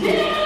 Yeah!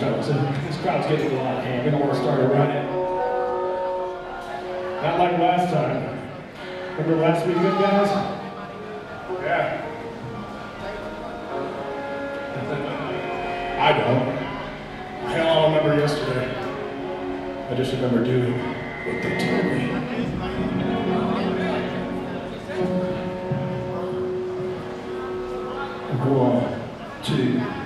this. So this crowd's getting a lot of hand. We don't want to start a riot. Not like last time. Remember last week, good guys? Yeah. I don't. I don't remember yesterday. I just remember doing what they told me. One, two.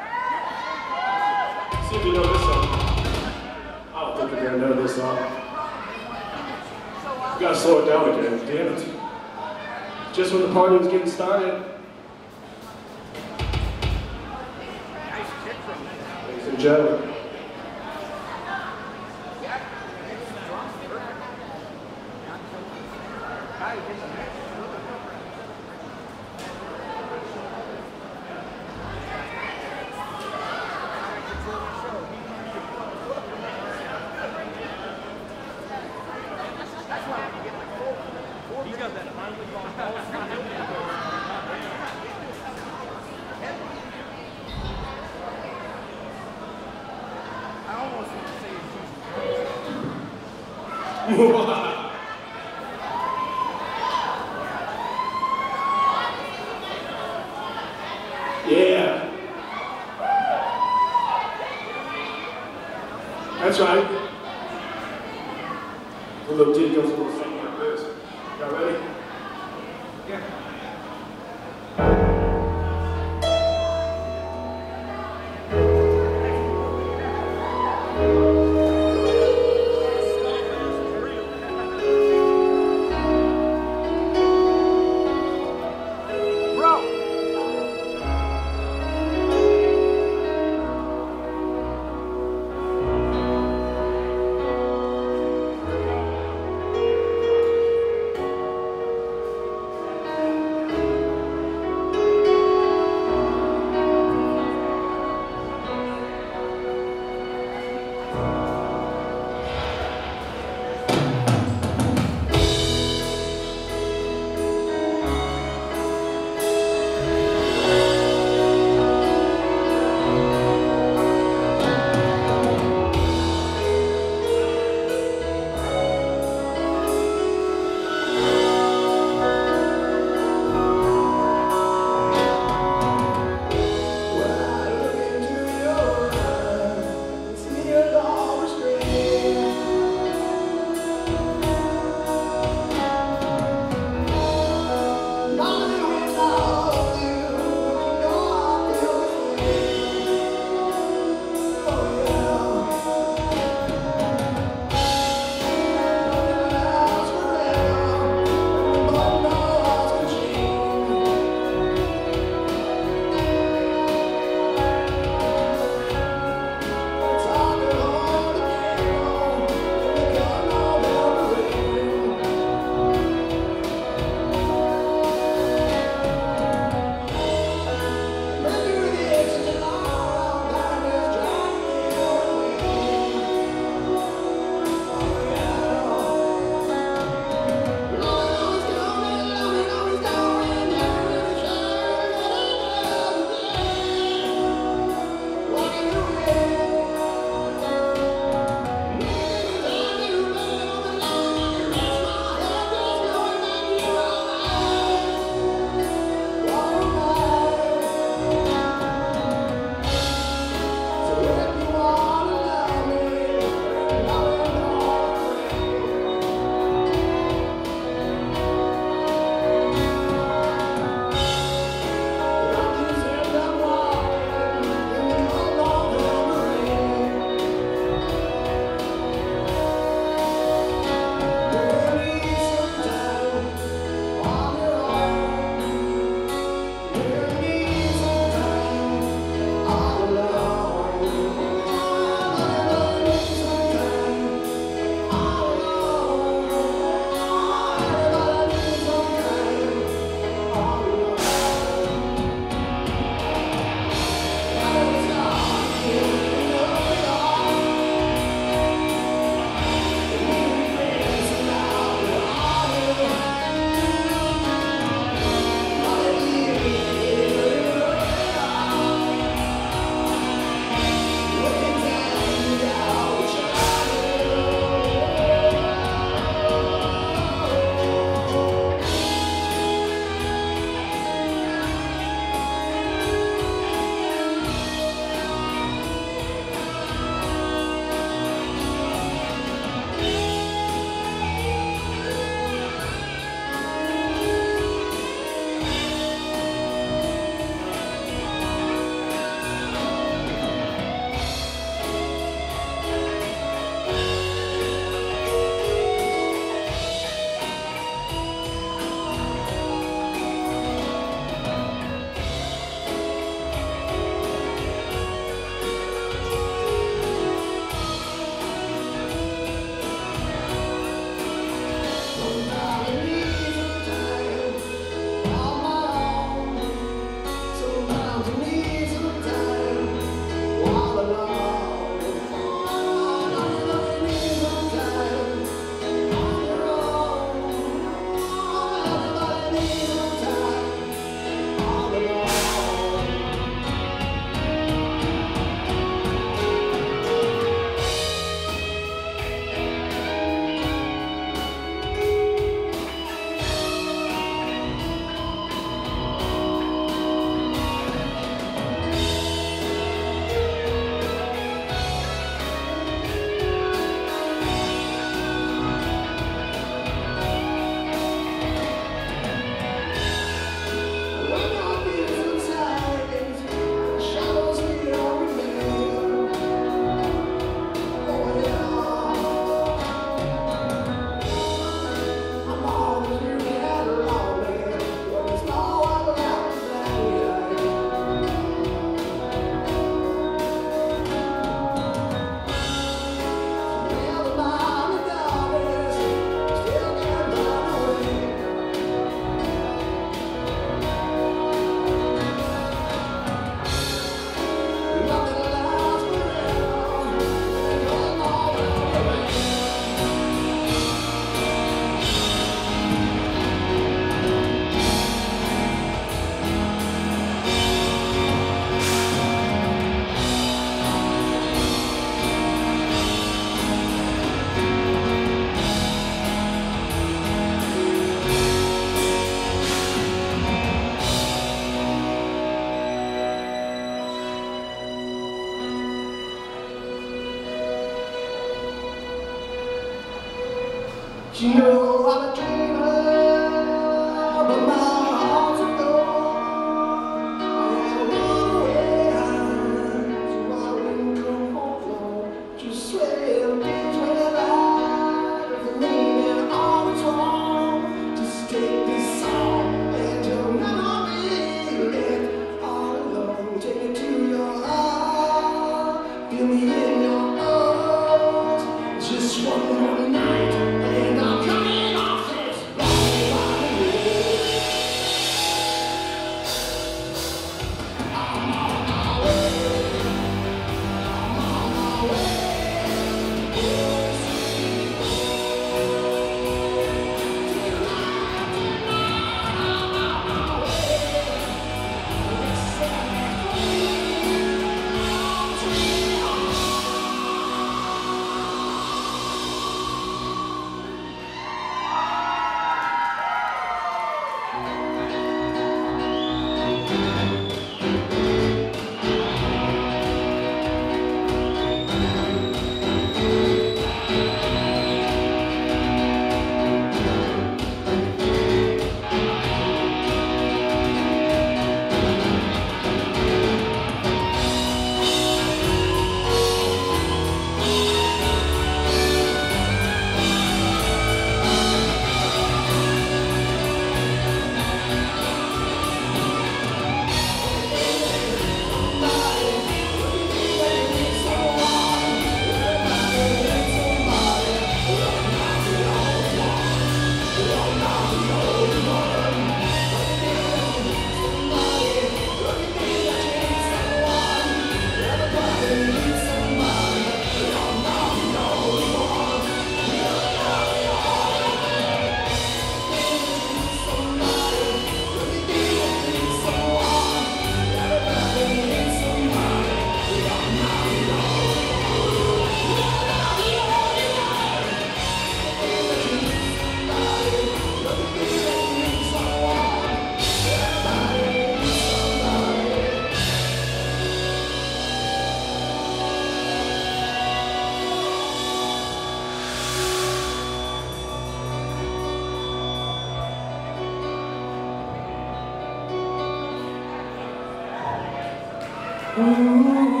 You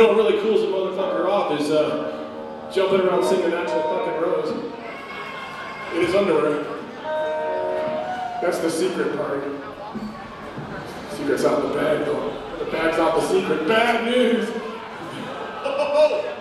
know what really cools a motherfucker off is uh, jumping around singing Axl fucking Rose in his underwear. That's the secret part. Secret's out the bag though. The bag's out the secret. Bad news! With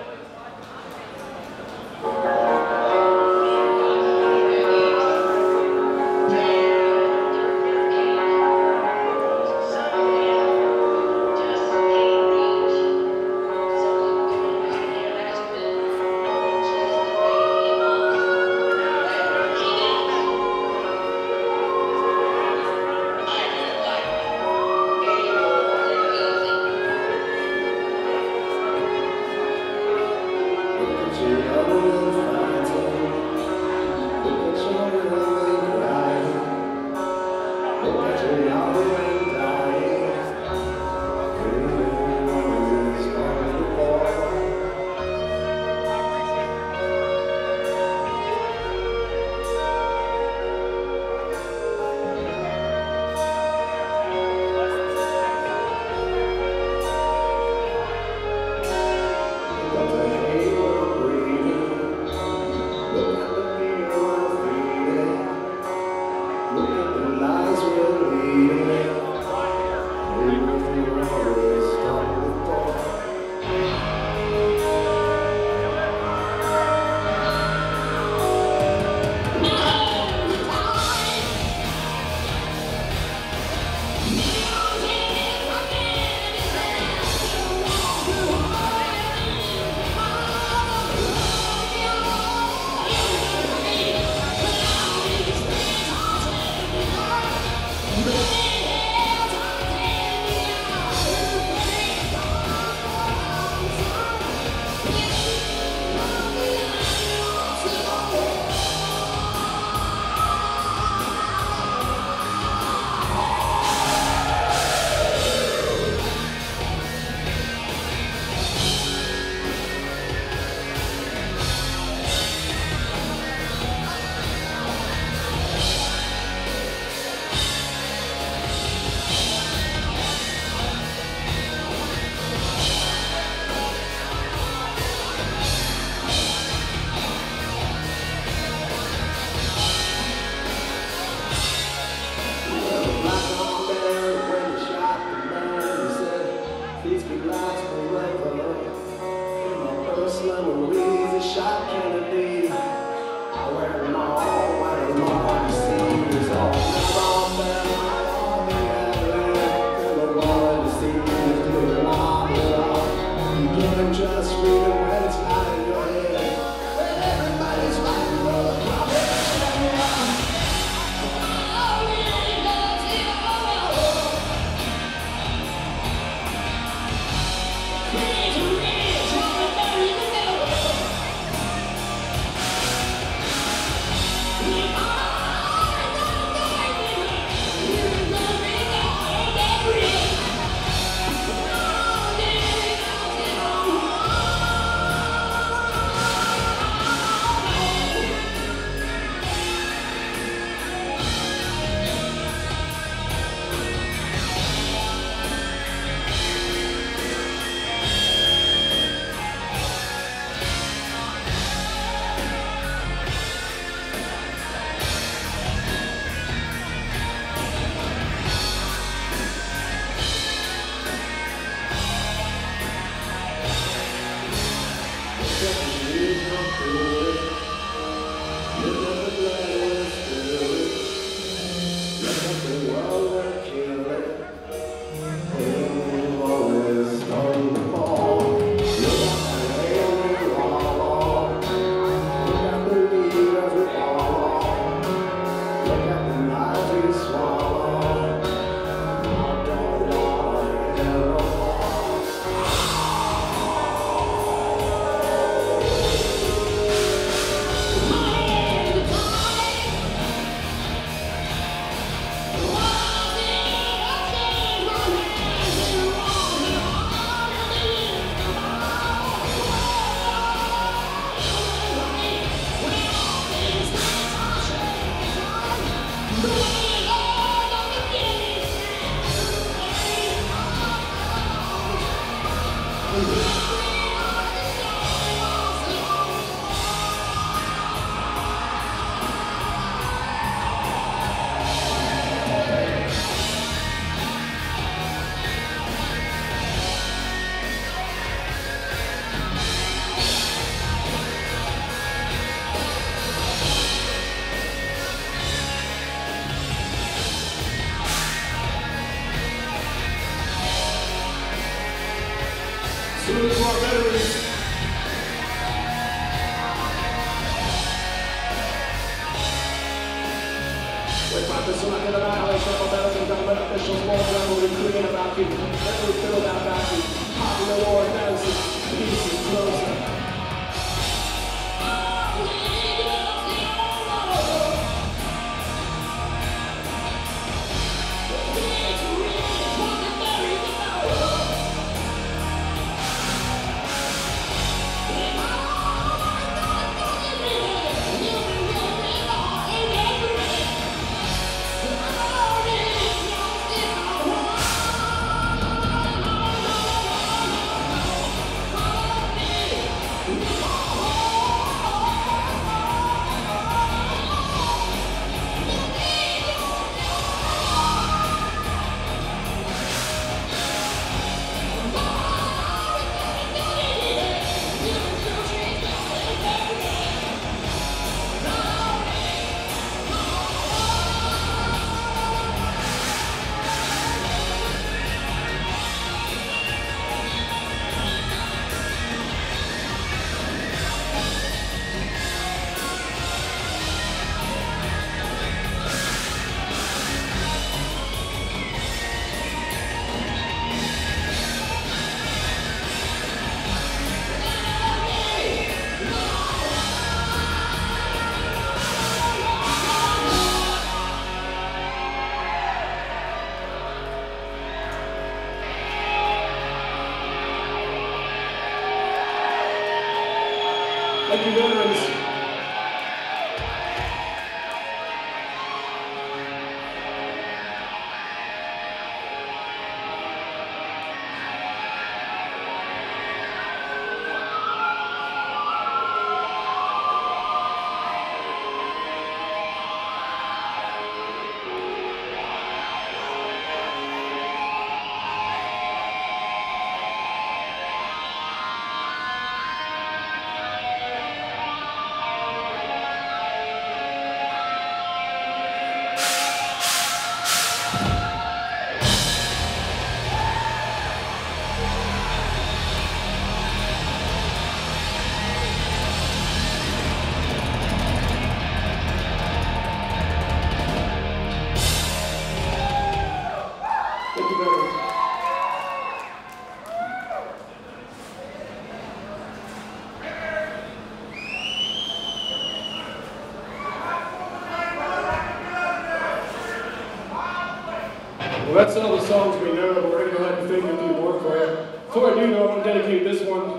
that's all the songs we know, we're going to go ahead and a few more for you. Before I do, though, I want to dedicate this one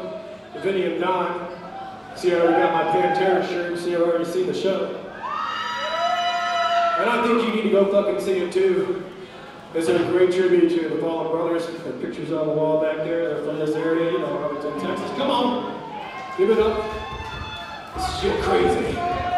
to Vinnie and Don. See, I already got my Pantera shirt. See, I've already seen the show. And I think you need to go fucking see it too. It's a great tribute to the Fallen Brothers. The pictures on the wall back there. They're from this area, you know, Arlington, Texas. Come on, give it up. This shit crazy.